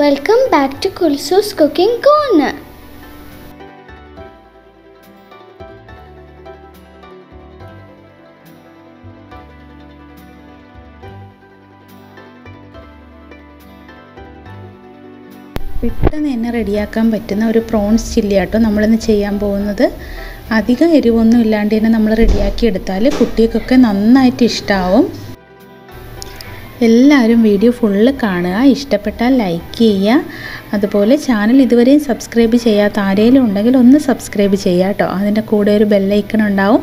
Welcome back to Kulsoos cooking corner പെട്ടെന്ന് തന്നെ റെഡിയാക്കാൻ പറ്റുന്ന ഒരു പ്രോൺസ് ചില്ലി ആട്ടോ നമ്മളിന്ന് ചെയ്യാൻ പോകുന്നത്. അധികം എരിവൊന്നും ഇല്ലാണ്ട് തന്നെ നമ്മൾ റെഡിയാക്കി എടുത്താൽ കുട്ടികൾക്കൊക്കെ നന്നായിട്ട് ഇഷ്ടമാവും എല്ലാവരും വീഡിയോ ഫുള്ള് കാണുക. ഇഷ്ടപ്പെട്ടാൽ ലൈക്ക് ചെയ്യുക. അതുപോലെ ചാനൽ ഇതുവരെയും സബ്സ്ക്രൈബ് ചെയ്യാത്ത ആരെങ്കിലും ഉണ്ടെങ്കിൽ ഒന്ന് സബ്സ്ക്രൈബ് ചെയ്യുക കേട്ടോ അതിന്റെ കൂടെ ഒരു ബെല്ലൈക്കൺ ഉണ്ടാവും.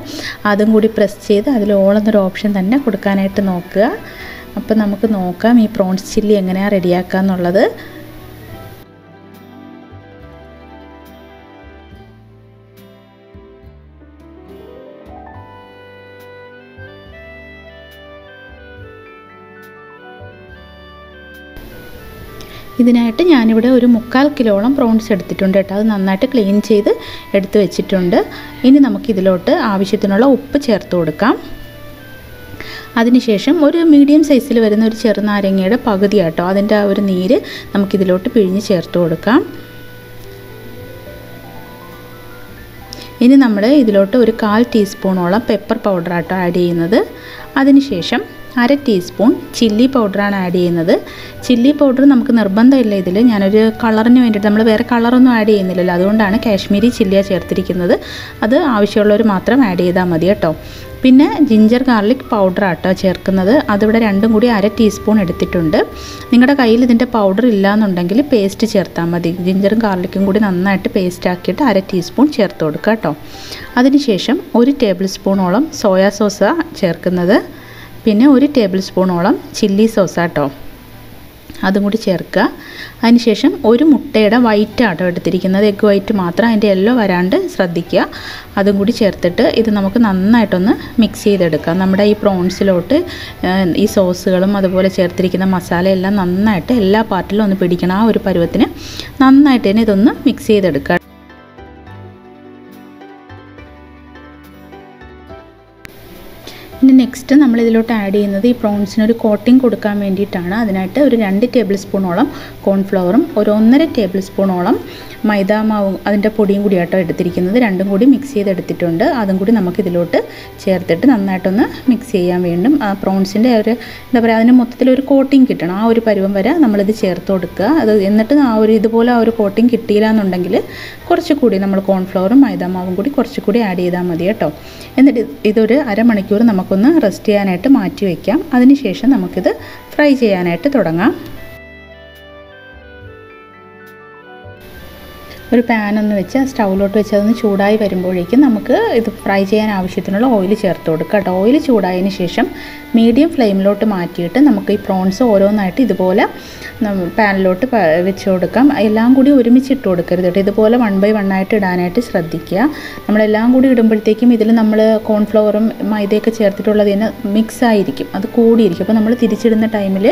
അതും കൂടി പ്രസ് ചെയ്ത് അതിൽ ഓളെന്നൊരു ഓപ്ഷൻ തന്നെ കൊടുക്കാനായിട്ട് നോക്കുക. അപ്പോൾ നമുക്ക് നോക്കാം ഈ പ്രോൺസ് ചില്ലി എങ്ങനെയാണ് റെഡിയാക്കുക എന്നുള്ളത് ഇതിനായിട്ട് ഞാനിവിടെ ഒരു മുക്കാൽ കിലോളം പ്രോൺസ് എടുത്തിട്ടുണ്ട് കേട്ടോ. അത് നന്നായിട്ട് ക്ലീൻ ചെയ്ത് എടുത്ത് വെച്ചിട്ടുണ്ട്. ഇനി നമുക്കിതിലോട്ട് ആവശ്യത്തിനുള്ള ഉപ്പ് ചേർത്ത് കൊടുക്കാം. അതിനുശേഷം ഒരു മീഡിയം സൈസിൽ വരുന്ന ഒരു ചെറുനാരങ്ങയുടെ പകുതി കേട്ടോ അതിന്റെ ആ ഒരു നീര് നമുക്കിതിലോട്ട് പിഴിഞ്ഞ് ചേർത്ത് കൊടുക്കാം. ഇനി നമ്മൾ ഇതിലോട്ട് ഒരു കാൽ ടീസ്പൂണോളം പെപ്പർ പൗഡർ ആട്ടോ ആഡ് ചെയ്യുന്നത്. അതിനുശേഷം അര ടീസ്പൂൺ ചില്ലി പൗഡറാണ് ആഡ് ചെയ്യുന്നത്. ചില്ലി പൗഡർ നമുക്ക് നിർബന്ധമില്ല ഇതിൽ. ഞാനൊരു കളറിന് വേണ്ടിയിട്ട് നമ്മൾ വേറെ കളറൊന്നും ആഡ് ചെയ്യുന്നില്ലല്ലോ. അതുകൊണ്ടാണ് കാശ്മീരി ചില്ലിയ ചേർത്തിരിക്കുന്നത്. അത് ആവശ്യമുള്ളവർ മാത്രം ആഡ് ചെയ്താൽ മതി കേട്ടോ. പിന്നെ ജിഞ്ചർ ഗാർലിക് പൗഡർ ആട്ടോ ചേർക്കുന്നത്. അതിവിടെ രണ്ടും കൂടി അര ടീസ്പൂൺ എടുത്തിട്ടുണ്ട്. നിങ്ങളുടെ കയ്യിൽ ഇതിന്റെ പൗഡർ ഇല്ലയെന്നുണ്ടെങ്കിൽ പേസ്റ്റ് ചേർത്താൽ മതി. ജിഞ്ചറും ഗാർലിക്കും കൂടി നന്നായിട്ട് പേസ്റ്റ് ആക്കിയിട്ട് അര ടീസ്പൂൺ ചേർത്ത് കൊടുക്കുക കേട്ടോ. അതിനുശേഷം ഒരു ടേബിൾ സ്പൂണോളം സോയാ സോസാണ് ചേർക്കുന്നത്. പിന്നെ ഒരു ടേബിൾ സ്പൂണോളം ചില്ലി സോസ് സോസാട്ടോ. അതും കൂടി ചേർക്കുക. അതിനുശേഷം ഒരു മുട്ടയുടെ വൈറ്റ് ആട്ടോ എടുത്തിരിക്കുന്നത്. എഗ് വൈറ്റ് മാത്രം അതിന്റെ യെല്ലോ വരാണ്ട് ശ്രദ്ധിക്കുക. അതും കൂടി ചേർത്തിട്ട് ഇത് നമുക്ക് നന്നായിട്ടൊന്ന് മിക്സ് ചെയ്തെടുക്കാം. നമ്മുടെ ഈ പ്രോൺസിലോട്ട് ഈ സോസുകളും അതുപോലെ ചേർത്തിരിക്കുന്ന മസാലയെല്ലാം നന്നായിട്ട് എല്ലാ പാർട്ടിലും ഒന്ന് പിടിക്കണം ആ ഒരു പരുവത്തിന്. നന്നായിട്ട് തന്നെ ഇതൊന്ന് മിക്സ് ചെയ്തെടുക്കുക. ഇനി നെക്സ്റ്റ് നമ്മൾ ഇതിലോട്ട് ആഡ് ചെയ്യുന്നത് ഈ പ്രോൺസിന് ഒരു കോട്ടിംഗ് കൊടുക്കാൻ വേണ്ടിയിട്ടാണ്. അതിനായിട്ട് ഒരു രണ്ട് ടേബിൾ സ്പൂണോളം കോൺഫ്ലവറും ഒരു ഒന്നര ടേബിൾ സ്പൂണോളം മൈദാമാവും അതിന്റെ പൊടിയും കൂടി ആട്ടോ എടുത്തിരിക്കുന്നത്. രണ്ടും കൂടി മിക്സ് ചെയ്തെടുത്തിട്ടുണ്ട്. അതും കൂടി നമുക്ക് ഇതിലോട്ട് ചേർത്തിട്ട് നന്നായിട്ടൊന്ന് മിക്സ് ചെയ്യാൻ വേണ്ടും. ആ പ്രോൺസിന്റെ ഒരു എന്താ പറയുക അതിന് മൊത്തത്തിലൊരു കോട്ടിങ് കിട്ടണം. ആ ഒരു പരുവം വരെ നമ്മളിത് ചേർത്ത് കൊടുക്കുക. അത് എന്നിട്ട് ആ ഒരു ഇതുപോലെ ആ ഒരു കോട്ടിങ് കിട്ടിയില്ല എന്നുണ്ടെങ്കിൽ കുറച്ചുകൂടി നമ്മൾ കോൺഫ്ലവറും മൈദാമാവും കൂടി കുറച്ചുകൂടി ആഡ് ചെയ്താൽ മതി കേട്ടോ. എന്നിട്ട് ഇതൊരു അരമണിക്കൂർ നമുക്കൊന്ന് റെസ്റ്റ് ചെയ്യാനായിട്ട് മാറ്റി വയ്ക്കാം. അതിനുശേഷം നമുക്കിത് ഫ്രൈ ചെയ്യാനായിട്ട് തുടങ്ങാം. ഒരു പാനൊന്ന് വെച്ച് സ്റ്റൗവിലോട്ട് വെച്ച് അതൊന്ന് ചൂടായി വരുമ്പോഴേക്കും നമുക്ക് ഇത് ഫ്രൈ ചെയ്യാൻ ആവശ്യത്തിനുള്ള ഓയിൽ ചേർത്ത് കൊടുക്കുക കേട്ടോ ഓയിൽ ചൂടായതിന് ശേഷം മീഡിയം ഫ്ലെയിമിലോട്ട് മാറ്റിയിട്ട് നമുക്ക് ഈ പ്രോൺസ് ഓരോന്നായിട്ട് ഇതുപോലെ പാനിലോട്ട് വെച്ച് കൊടുക്കാം. എല്ലാം കൂടി ഒരുമിച്ച് ഇട്ട് കൊടുക്കരുത് കേട്ടോ ഇതുപോലെ വൺ ബൈ വൺ ആയിട്ട് ഇടാനായിട്ട് ശ്രദ്ധിക്കുക. നമ്മളെല്ലാം കൂടി ഇടുമ്പോഴത്തേക്കും ഇതിൽ നമ്മൾ കോൺഫ്ലവറും മൈദയൊക്കെ ചേർത്തിട്ടുള്ളതിന് മിക്സ് ആയിരിക്കും. അത് കൂടിയിരിക്കും. അപ്പോൾ നമ്മൾ തിരിച്ചിടുന്ന ടൈമിൽ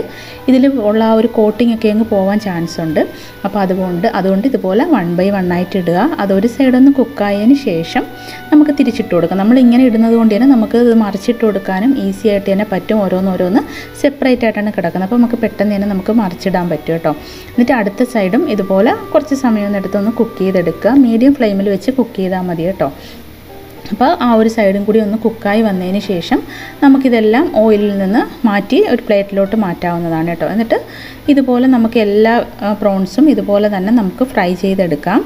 ഇതിൽ ഉള്ള ആ ഒരു കോട്ടിംഗ് ഒക്കെ അങ്ങ് പോകാൻ ചാൻസ് ഉണ്ട്. അപ്പോൾ അതുകൊണ്ട് അതുകൊണ്ട് ഇതുപോലെ വൺ ബൈ വൺ വണ്ണായിട്ട് ഇടുക. അതൊരു സൈഡൊന്ന് കുക്കായതിന് ശേഷം നമുക്ക് തിരിച്ചിട്ട് കൊടുക്കാം. നമ്മൾ ഇങ്ങനെ ഇടുന്നത് കൊണ്ട് തന്നെ നമുക്ക് ഇത് മറിച്ചിട്ട് കൊടുക്കാനും ഈസി ആയിട്ട് തന്നെ പറ്റും. ഓരോന്നോരോന്ന് സെപ്പറേറ്റ് ആയിട്ടാണ് കിടക്കുന്നത്. അപ്പോൾ നമുക്ക് പെട്ടെന്ന് തന്നെ നമുക്ക് മറിച്ചിടാൻ പറ്റും കേട്ടോ. എന്നിട്ട് അടുത്ത സൈഡും ഇതുപോലെ കുറച്ച് സമയം ഒന്ന് എടുത്തൊന്ന് കുക്ക് ചെയ്തെടുക്കുക. മീഡിയം ഫ്ലെയിമിൽ വെച്ച് കുക്ക് ചെയ്താൽ മതി കേട്ടോ. അപ്പോൾ ആ ഒരു സൈഡും കൂടി ഒന്ന് കുക്കായി വന്നതിന് ശേഷം നമുക്കിതെല്ലാം ഓയിലിൽ നിന്ന് മാറ്റി ഒരു പ്ലേറ്റിലോട്ട് മാറ്റാവുന്നതാണ് കേട്ടോ. എന്നിട്ട് ഇതുപോലെ നമുക്ക് എല്ലാ പ്രോൺസും ഇതുപോലെ തന്നെ നമുക്ക് ഫ്രൈ ചെയ്തെടുക്കാം.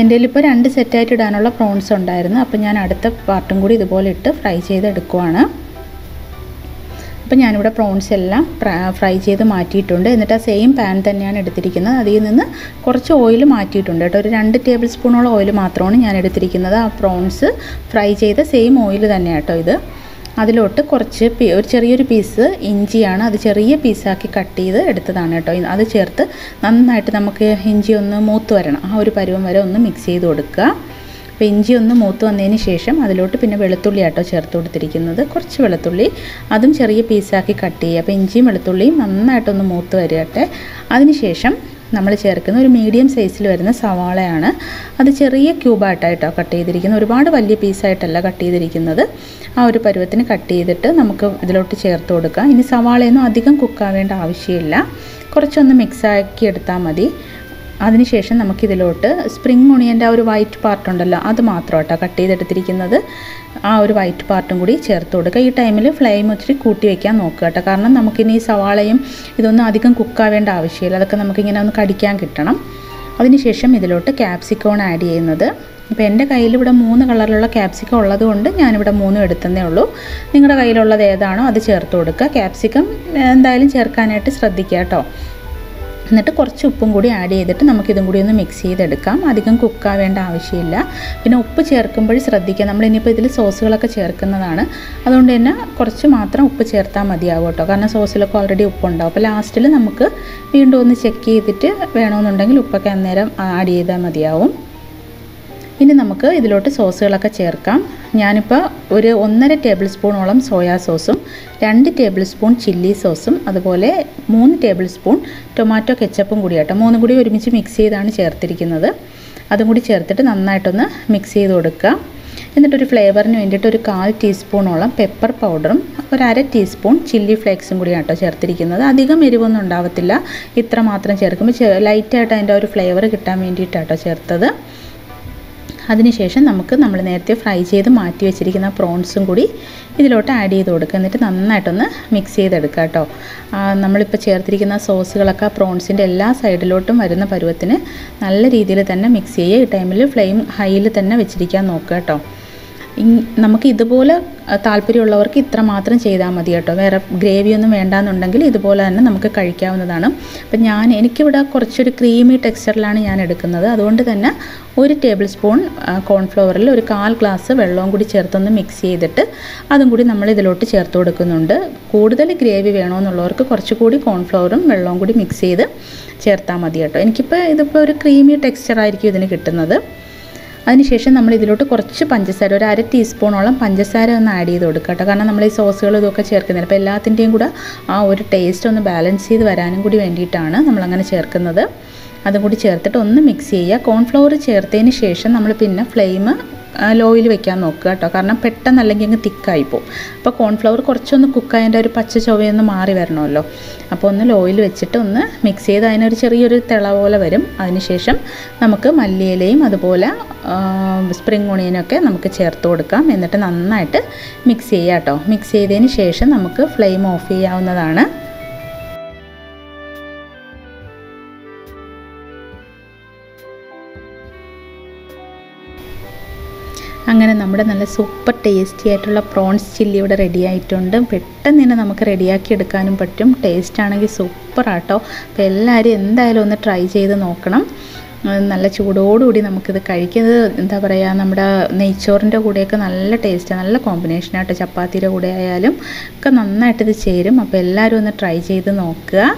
എന്റെ ഇപ്പോൾ രണ്ട് സെറ്റായിട്ട് ഇടാനുള്ള പ്രോൺസ് ഉണ്ടായിരുന്നു. അപ്പോൾ ഞാൻ അടുത്ത പാർട്ടും കൂടി ഇതുപോലെ ഇട്ട് ഫ്രൈ ചെയ്തെടുക്കുവാണ്. അപ്പോൾ ഞാനിവിടെ പ്രോൺസ് എല്ലാം ഫ്രൈ ചെയ്ത് മാറ്റിയിട്ടുണ്ട്. എന്നിട്ട് ആ സെയിം പാൻ തന്നെയാണ് എടുത്തിരിക്കുന്നത്. അതിൽ നിന്ന് കുറച്ച് ഓയിൽ മാറ്റിയിട്ടുണ്ട് കേട്ടോ. ഒരു രണ്ട് ടേബിൾ സ്പൂണോളം ഓയിൽ മാത്രമാണ് ഞാൻ എടുത്തിരിക്കുന്നത്. ആ പ്രോൺസ് ഫ്രൈ ചെയ്ത സെയിം ഓയിൽ തന്നെയാണ് കേട്ടോ ഇത്. അതിലോട്ട് കുറച്ച് ഒരു ചെറിയൊരു പീസ് ഇഞ്ചിയാണ് അത് ചെറിയ പീസാക്കി കട്ട് ചെയ്ത് എടുത്തതാണ് കേട്ടോ. അത് ചേർത്ത് നന്നായിട്ട് നമുക്ക് ഇഞ്ചി ഒന്ന് മൂത്ത് വരണം. ആ ഒരു പരുവം വരെ ഒന്ന് മിക്സ് ചെയ്ത് കൊടുക്കുക. അപ്പോൾ ഇഞ്ചി ഒന്ന് മൂത്ത് വന്നതിന് ശേഷം അതിലോട്ട് പിന്നെ വെളുത്തുള്ളി ആട്ടോ ചേർത്ത് കൊടുത്തിരിക്കുന്നത്. കുറച്ച് വെളുത്തുള്ളി അതും ചെറിയ പീസാക്കി കട്ട് ചെയ്യുക. അപ്പോൾ ഇഞ്ചിയും വെളുത്തുള്ളിയും നന്നായിട്ടൊന്ന് മൂത്ത് വരട്ടെ. അതിനുശേഷം നമ്മൾ ചേർക്കുന്ന ഒരു മീഡിയം സൈസിൽ വരുന്ന സവാളയാണ്. അത് ചെറിയ ക്യൂബായിട്ടായിട്ടോ കട്ട് ചെയ്തിരിക്കുന്നത്. ഒരുപാട് വലിയ പീസായിട്ടല്ല കട്ട് ചെയ്തിരിക്കുന്നത്. ആ ഒരു പരുവത്തിന് കട്ട് ചെയ്തിട്ട് നമുക്ക് ഇതിലോട്ട് ചേർത്ത് കൊടുക്കാം. ഇനി സവാളയൊന്നും അധികം കുക്കാവേണ്ട ആവശ്യമില്ല. കുറച്ചൊന്ന് മിക്സാക്കി എടുത്താൽ മതി. അതിനുശേഷം നമുക്കിതിലോട്ട് സ്പ്രിംഗ് ഒണിയന്റെ ആ ഒരു വൈറ്റ് പാർട്ട് ഉണ്ടല്ലോ അത് മാത്രം കേട്ടോ കട്ട് ചെയ്തെടുത്തിരിക്കുന്നത്. ആ ഒരു വൈറ്റ് പാർട്ടും കൂടി ചേർത്ത് കൊടുക്കുക. ഈ ടൈമിൽ ഫ്ലെയിം ഒത്തിരി കൂട്ടി വയ്ക്കാൻ നോക്കുക കേട്ടോ. കാരണം നമുക്കിനി ഈ സവാളയും ഇതൊന്നും അധികം കുക്കാവേണ്ട ആവശ്യമില്ല. അതൊക്കെ നമുക്കിങ്ങനെ ഒന്ന് കടിക്കാൻ കിട്ടണം. അതിനുശേഷം ഇതിലോട്ട് ക്യാപ്സിക്കോൺ ആഡ് ചെയ്യുന്നത്. ഇപ്പോൾ എന്റെ കയ്യിൽ ഇവിടെ മൂന്ന് കളറിലുള്ള ക്യാപ്സിക്കം ഉള്ളത് കൊണ്ട് ഞാനിവിടെ മൂന്നും എടുത്തതേ ഉള്ളൂ. നിങ്ങളുടെ കയ്യിലുള്ളത് ഏതാണോ അത് ചേർത്ത് കൊടുക്കുക. ക്യാപ്സിക്കം എന്തായാലും ചേർക്കാനായിട്ട് ശ്രദ്ധിക്കുക കേട്ടോ. എന്നിട്ട് കുറച്ച് ഉപ്പും കൂടി ആഡ് ചെയ്തിട്ട് നമുക്കിതും കൂടി ഒന്ന് മിക്സ് ചെയ്തെടുക്കാം. അധികം കുക്കാവേണ്ട ആവശ്യമില്ല. പിന്നെ ഉപ്പ് ചേർക്കുമ്പോൾ ശ്രദ്ധിക്കുക. നമ്മൾ ഇനിയിപ്പോൾ ഇതിൽ സോസുകളൊക്കെ ചേർക്കുന്നതാണ്. അതുകൊണ്ട് തന്നെ കുറച്ച് മാത്രം ഉപ്പ് ചേർത്താൽ മതിയാവും കേട്ടോ. കാരണം സോസിലൊക്കെ ഓൾറെഡി ഉപ്പുണ്ടാവും. അപ്പോൾ ലാസ്റ്റിൽ നമുക്ക് വീണ്ടും ഒന്ന് ചെക്ക് ചെയ്തിട്ട് വേണമെന്നുണ്ടെങ്കിൽ ഉപ്പൊക്കെ അന്നേരം ആഡ് ചെയ്താൽ മതിയാവും. ഇനി നമുക്ക് ഇതിലോട്ട് സോസുകളൊക്കെ ചേർക്കാം. ഞാനിപ്പോൾ ഒരു ഒന്നര ടേബിൾ സ്പൂണോളം സോയാ സോസും രണ്ട് ടേബിൾ സ്പൂൺ ചില്ലി സോസും അതുപോലെ മൂന്ന് ടേബിൾ സ്പൂൺ ടൊമാറ്റോ കെച്ചപ്പും കൂടി കേട്ടോ മൂന്നും കൂടി ഒരുമിച്ച് മിക്സ് ചെയ്താണ് ചേർത്തിരിക്കുന്നത്. അതും കൂടി ചേർത്തിട്ട് നന്നായിട്ടൊന്ന് മിക്സ് ചെയ്ത് കൊടുക്കുക. എന്നിട്ടൊരു ഫ്ലേവറിന് വേണ്ടിയിട്ട് ഒരു കാൽ ടീസ്പൂണോളം പെപ്പർ പൗഡറും ഒരു അര ടീസ്പൂൺ ചില്ലി ഫ്ലേക്സും കൂടി ആട്ടോ ചേർത്തിരിക്കുന്നത്. അധികം എരിവൊന്നും ഉണ്ടാവത്തില്ല. ഇത്ര മാത്രം ചേർക്കുമ്പോൾ ലൈറ്റായിട്ട് അതിന്റെ ഒരു ഫ്ലേവർ കിട്ടാൻ വേണ്ടിയിട്ടാട്ടോ ചേർത്തത്. അതിനുശേഷം നമുക്ക് നമ്മൾ നേരത്തെ ഫ്രൈ ചെയ്ത് മാറ്റി വെച്ചിരിക്കുന്ന പ്രോൺസും കൂടി ഇതിലോട്ട് ആഡ് ചെയ്ത് കൊടുക്കുക. എന്നിട്ട് നന്നായിട്ടൊന്ന് മിക്സ് ചെയ്തെടുക്കുക കേട്ടോ. നമ്മളിപ്പോൾ ചേർത്തിരിക്കുന്ന സോസുകളൊക്കെ പ്രോൺസിന്റെ എല്ലാ സൈഡിലോട്ടും വരുന്ന പരുവത്തിന് നല്ല രീതിയിൽ തന്നെ മിക്സ് ചെയ്യുക. ഈ ടൈമിൽ ഫ്ലെയിം ഹൈയിൽ തന്നെ വെച്ചിരിക്കാൻ നോക്കുക കേട്ടോ. നമുക്ക് ഇതുപോലെ താല്പര്യമുള്ളവർക്ക് ഇത്ര മാത്രം ചെയ്താൽ മതി കേട്ടോ. വേറെ ഗ്രേവി ഒന്നും വേണ്ടാന്നുണ്ടെങ്കിൽ ഇതുപോലെ തന്നെ നമുക്ക് കഴിക്കാവുന്നതാണ്. അപ്പം ഞാൻ എനിക്കിവിടെ കുറച്ചൊരു ക്രീമി ടെക്സ്ചറിലാണ് ഞാൻ എടുക്കുന്നത്. അതുകൊണ്ട് തന്നെ ഒരു ടേബിൾ സ്പൂൺ കോൺഫ്ലവറിൽ ഒരു കാൽ ഗ്ലാസ് വെള്ളവും കൂടി ചേർത്തൊന്ന് മിക്സ് ചെയ്തിട്ട് അതും കൂടി നമ്മൾ ഇതിലോട്ട് ചേർത്ത് കൊടുക്കുന്നുണ്ട്. കൂടുതൽ ഗ്രേവി വേണമെന്നുള്ളവർക്ക് കുറച്ചുകൂടി കോൺഫ്ലവറും വെള്ളവും കൂടി മിക്സ് ചെയ്ത് ചേർത്താൽ മതി കേട്ടോ. എനിക്കിപ്പോൾ ഇതിപ്പോൾ ഒരു ക്രീമി ടെക്സ്ചറായിരിക്കും ഇതിന് കിട്ടുന്നത്. അതിനുശേഷം നമ്മൾ ഇതിലോട്ട് കുറച്ച് പഞ്ചസാര ഒരു അര ടീസ്പൂണോളം പഞ്ചസാര ഒന്ന് ആഡ് ചെയ്ത് കൊടുക്കുക കേട്ടോ. കാരണം നമ്മൾ ഈ സോസുകൾ ഇതൊക്കെ ചേർക്കുന്നില്ല അപ്പോൾ എല്ലാത്തിന്റെയും കൂടെ ആ ഒരു ടേസ്റ്റ് ഒന്ന് ബാലൻസ് ചെയ്ത് വരാനും കൂടി വേണ്ടിയിട്ടാണ് നമ്മളങ്ങനെ ചേർക്കുന്നത്. അതും കൂടി ചേർത്തിട്ട് ഒന്ന് മിക്സ് ചെയ്യുക. കോൺഫ്ലവർ ചേർത്തതിന് ശേഷം നമ്മൾ പിന്നെ ഫ്ലെയിം ലോയിൽ വെക്കാൻ നോക്കുക കേട്ടോ കാരണം പെട്ടെന്ന് അല്ലെങ്കിൽ അങ്ങ് തിക്കായി പോകും അപ്പോൾ കോൺഫ്ലവർ കുറച്ചൊന്ന് കുക്കായതിന്റെ ഒരു പച്ച ചൊവയൊന്ന് മാറി വരണമല്ലോ. അപ്പോൾ ഒന്ന് ലോയിൽ വെച്ചിട്ട് ഒന്ന് മിക്സ് ചെയ്ത് അതിനൊരു ചെറിയൊരു തിള പോലെ വരും. അതിനുശേഷം നമുക്ക് മല്ലിയിലയും അതുപോലെ സ്പ്രിംഗ് ഒണിയനൊക്കെ നമുക്ക് ചേർത്ത് കൊടുക്കാം. എന്നിട്ട് നന്നായിട്ട് മിക്സ് ചെയ്യാം കേട്ടോ മിക്സ് ചെയ്തതിന് ശേഷം നമുക്ക് ഫ്ലെയിം ഓഫ് ചെയ്യാവുന്നതാണ്. അങ്ങനെ നമ്മുടെ നല്ല സൂപ്പർ ടേസ്റ്റി ആയിട്ടുള്ള പ്രോൺസ് ചില്ലി ഇവിടെ റെഡി ആയിട്ടുണ്ട്. പെട്ടെന്ന് തന്നെ നമുക്ക് റെഡിയാക്കി എടുക്കാനും പറ്റും. ടേസ്റ്റ് ആണെങ്കിൽ സൂപ്പർ ആട്ടോ. അപ്പോൾ എല്ലാവരും എന്തായാലും ഒന്ന് ട്രൈ ചെയ്ത് നോക്കണം. നല്ല ചൂടോടുകൂടി നമുക്കിത് കഴിക്കുന്നത് എന്താ പറയുക നമ്മുടെ നെയ്ച്ചോറിന്റെ കൂടെയൊക്കെ നല്ല ടേസ്റ്റ് നല്ല കോമ്പിനേഷനായിട്ട് ചപ്പാത്തിയുടെ കൂടെ ആയാലും ഒക്കെ നന്നായിട്ട് ഇത് ചേരും. അപ്പോൾ എല്ലാവരും ഒന്ന് ട്രൈ ചെയ്ത് നോക്കുക.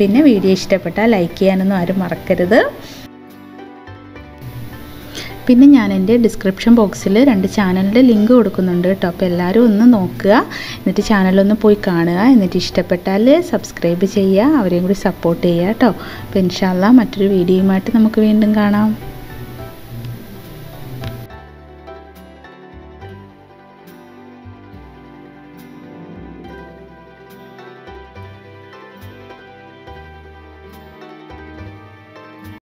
പിന്നെ വീഡിയോ ഇഷ്ടപ്പെട്ടാൽ ലൈക്ക് ചെയ്യാനൊന്നും ആരും മറക്കരുത്. പിന്നെ ഞാൻ എന്റെ ഡിസ്ക്രിപ്ഷൻ ബോക്സിൽ രണ്ട് ചാനലിന്റെ ലിങ്ക് കൊടുക്കുന്നുണ്ട് കേട്ടോ അപ്പോൾ എല്ലാവരും ഒന്ന് നോക്കുക. എന്നിട്ട് ചാനലൊന്ന് പോയി കാണുക. എന്നിട്ട് ഇഷ്ടപ്പെട്ടാൽ സബ്സ്ക്രൈബ് ചെയ്യുക. അവരെയും കൂടി സപ്പോർട്ട് ചെയ്യുക കേട്ടോ അപ്പോൾ ഇൻഷാല്ല മറ്റൊരു വീഡിയോയുമായിട്ട് നമുക്ക് വീണ്ടും കാണാം.